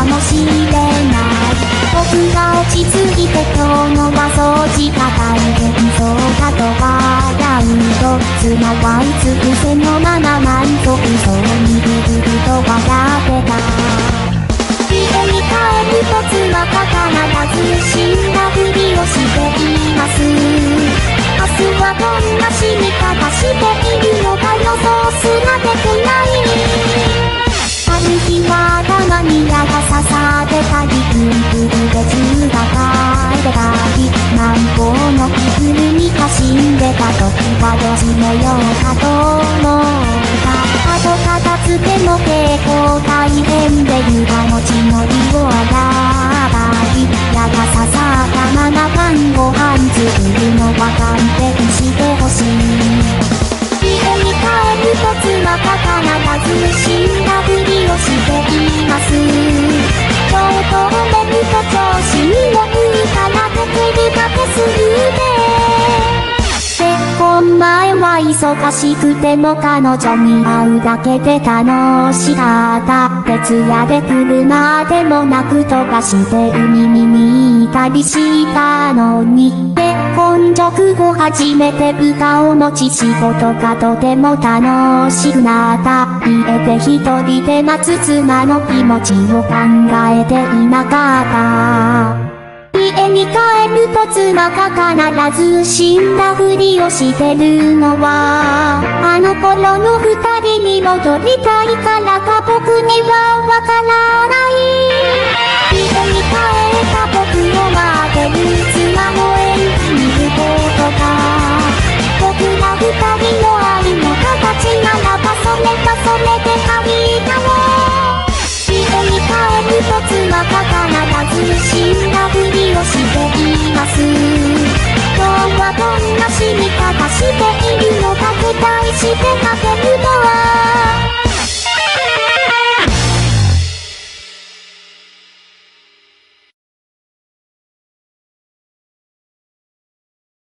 かもしれな。い僕が落ち着いて今日のは掃除が大変そうだと笑う。と綱はいつ伏せのまま満足そうにぐぐぐと笑ってた家に帰ると妻が必ず死んだふりをしています。明日はどんな死に方していはどちめようかと思った後片付けも結構大変で床持ちの色を洗っ忙しくても彼女に会うだけで楽しかった徹夜で車でもなく飛ばして海見に行ったりしたのに。結婚直後初めて部下を持ち仕事がとても楽しくなった。家で一人で待つ妻の気持ちを考えていなかった。家に帰ると妻が必ず死んだふりをしてるのはあの頃の二人に戻りたいからか僕にはわからない